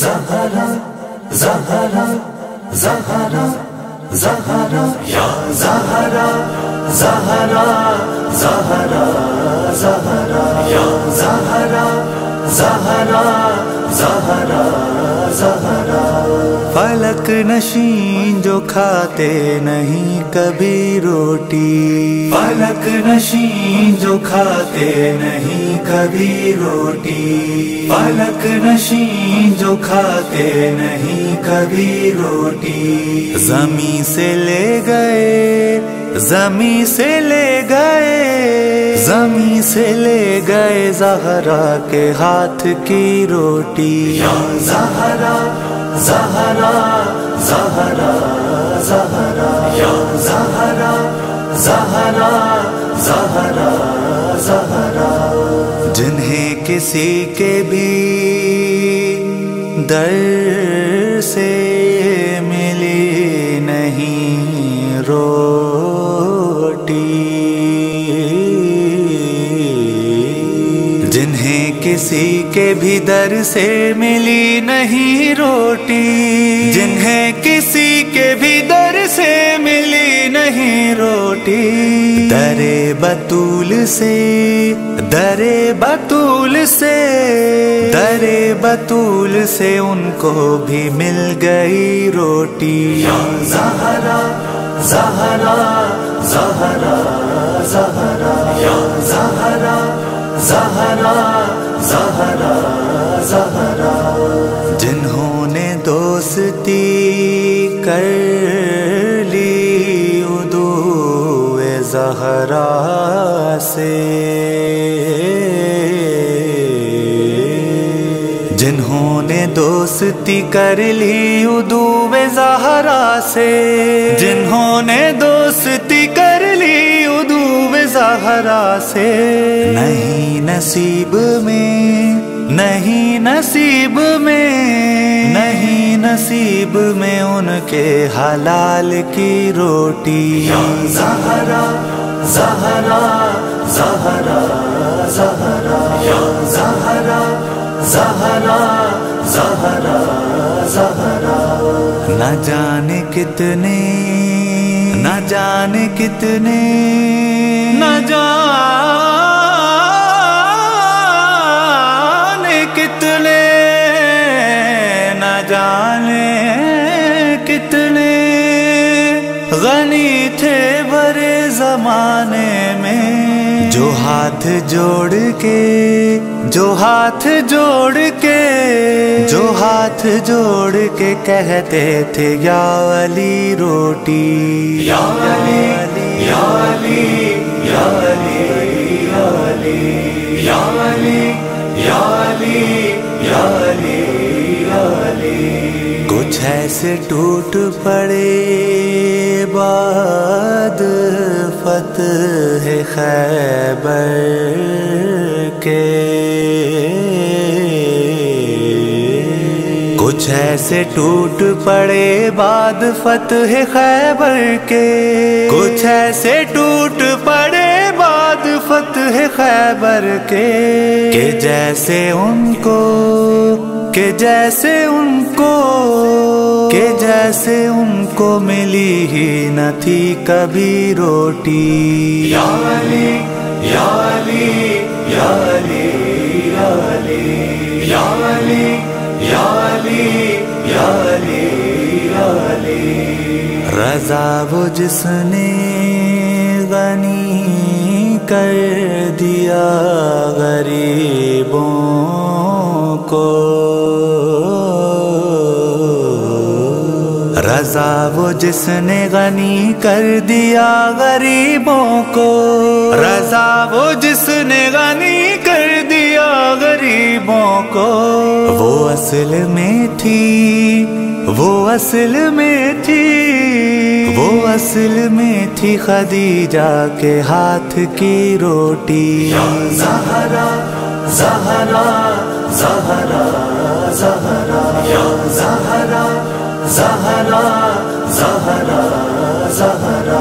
जहरा जहरा जहरा जहरा या जहरा जहरा जहरा जहरा या जहरा जहरा जहरा जहरा फलक नशीन जो खाते नहीं कभी रोटी। फलक नशीन जो खाते नहीं कभी रोटी। फलक नशीन जो खाते नहीं कभी रोटी। जमी से ले गए, जमी से ले गए, जमी से ले गए जहरा के हाथ की रोटी। Zahra Zahara, Zahara, Zahara, Ya Zahara, Zahara, Zahara, Zahara. जिन्हें किसी के भी दर से मिली नहीं रो किसी के भी दर से मिली नहीं रोटी। जिन्हें किसी के भी दर से मिली नहीं रोटी। दरे बतूल से, दरे बतूल से, दरे बतूल से उनको भी मिल गई रोटी। जहरा जहरा जहरा। जहरा जहरा जहरा। जहरा जहरा। जिन्होंने दोस्ती कर ली उदू जहरा से। जिन्होंने दोस्ती कर ली उदू जहरा से। जिन्होंने दोस्ती कर ली उदू जहरा से। नहीं नसीब में, नहीं नसीब में, नहीं नसीब में उनके हलाल की रोटी। जहरा जहरा जहरा जहरा। जहरा जहरा। जहरा न जाने कितने, न जाने कितने। न जाने कितने, न जाने कितने। गनी थे बड़े जमाने में। जो हाथ जोड़ के, जो हाथ जोड़ के, जो हाथ जोड़ के कहते थे, या अली रोटी। या अली या अली या अली या अली या अली या अली या अली। कुछ ऐसे टूट पड़े बाद फतह खैबर के। कुछ ऐसे टूट पड़े बाद फतह खैबर के। कुछ ऐसे टूट पड़े बाद फतह खैबर के। के जैसे उनको के जैसे उनको के जैसे उनको मिली ही न थी कभी रोटी। या अली या अली या अली या अली या अली या अली या अली या अली। रजा वो जिसने गनी कर दिया गरीबों को। रजा वो जिसने गनी कर दिया गरीबों को। रजा वो जिसने गनी कर दिया गरीबों को। वो असल में थी, वो असल में थी, वो असल में थी खदीजा के हाथ की रोटी। जहरा जहरा जहरा जहरा जहरा जहरा जहरा जहरा